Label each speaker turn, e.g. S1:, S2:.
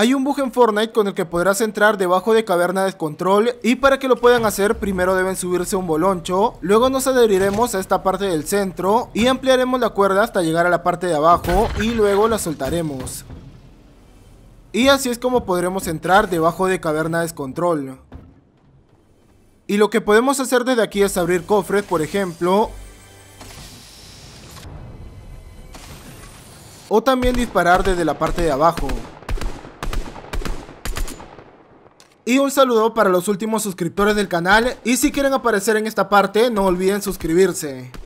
S1: Hay un bug en Fortnite con el que podrás entrar debajo de caverna de control y para que lo puedan hacer primero deben subirse un boloncho, luego nos adheriremos a esta parte del centro y ampliaremos la cuerda hasta llegar a la parte de abajo y luego la soltaremos. Y así es como podremos entrar debajo de caverna de control. Y lo que podemos hacer desde aquí es abrir cofres, por ejemplo, o también disparar desde la parte de abajo. Y un saludo para los últimos suscriptores del canal y si quieren aparecer en esta parte no olviden suscribirse.